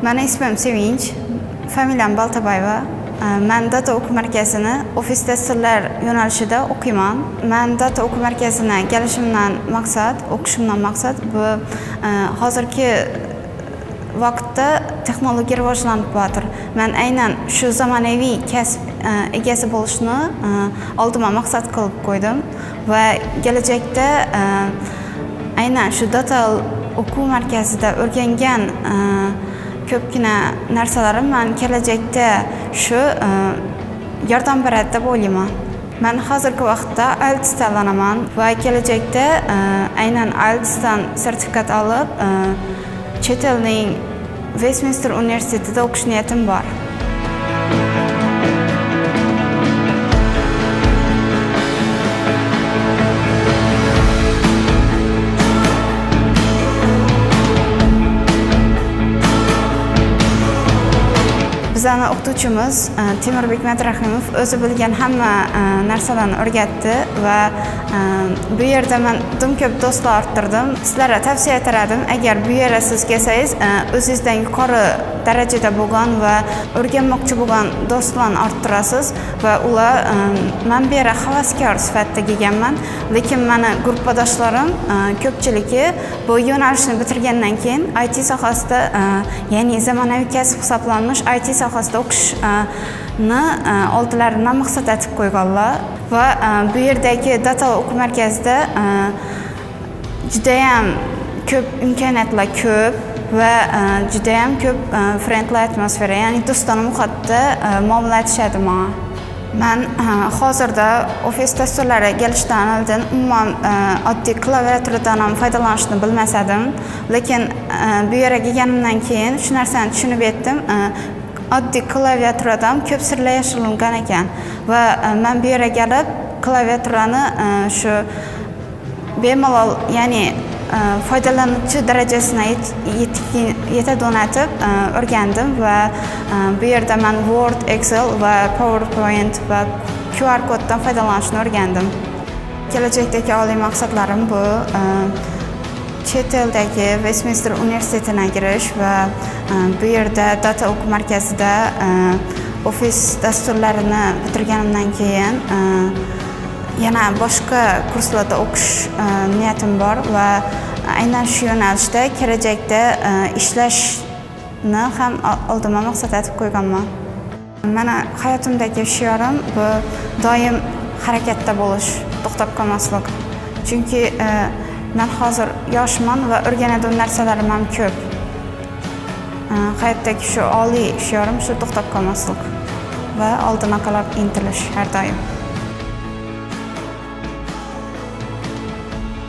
Mənə ismim Sevinç, familiyam Baltabayeva. Mən Data Oxu Mərkəzini ofis təhsillər yönəlişində oxuyuram. Mən Data Oxu Mərkəzinə gəlişimdən məqsəd, oxuşumdan məqsəd bu e, hazırki vaxtda texnologiya rivojlanıb batır. Mən aynən şu zamanəvi kəsb Э, egasi bo'lishni e, maqsad qilib qo'ydim. Va kelajakda э, aynan shu dotal o'quv markazida o'rgangan ko'pgina narsalarim man kelajakda shu e, yordam beradi deb o'ylayman. Man hozirgi vaqtda ielts tanlanaman va kelajakda e, aynan ieltsdan sertifikat olib e, chet elning vestminster universitetida o'qish niyatim bor. Bizani o'qituvchimiz e, temirbek madrahimov o'zi bilgan hamma e, narsalarni o'rgatdi va e, bu yerda man dum ko'p do'stlar orttirdim. Sizlarga tavsiya etadim agar bu yerga siz kelsangiz o'zingizdan yuqori darajada bo'lgan va o'rganmoqchi bo'lgan do'stlarni orttirasiz va ular man bu yerga havaskor sifatida kelganman. Lekin mani gruppadoshlarim ko'pchiligi bu yo'nalishni bitirgandan keyin it sohasida ya'ni zamonaviy kasb hisoblanmish it sohasida o'qishni e, e oldilaridan maqsad aytib qo'yganlar. Va e, bu yerdagi data o'quv markazida e, judayam ko'p imkoniyatlar ko'p va judayam ko'p frendli atmosfera ya'ni do'stona muhitda muomala etishadi man man hozirda ofis dasturlari kelishidan oldin umuman oddiy klaviaturadan ham foydalanishni bilmas edim lekin bu yerga kelganimdan keyin shu narsani tushunib yetdim. Oddiy klaviaturadan ko'p sirlar yashiringan ekan. Va e, man bu yerga kelib klaviaturani e, shu bemalol ya'ni e, foydalanuvchi darajasini yetadonatib o'rgandim va bu yerda man word excel va powerpoint va qr koddan foydalanishni o'rgandim. Kelajakdagi oliy maqsadlarim bu chet eldagi vestminster universitetini kirish va e, bu yerda data o'quv markazida e, ofis dasturlarini bitirganimdan keyin e, yana boshqa kurslarda o'qish niyatim bor va aynan shu yo'nalishda kelajakda ishlashni ham oldimga maqsad etib qo'yganman. Mani hayotimdagi shiorim bu doim harakatda bo'lish to'xtab qolmaslik. Chunki Men hozir yoshman va o'rganadigan narsalarim ham ko'p. Hayotdagi shu oliy shiorim shu to'xtab qolmaslik va oldinga qarab intilish har doim.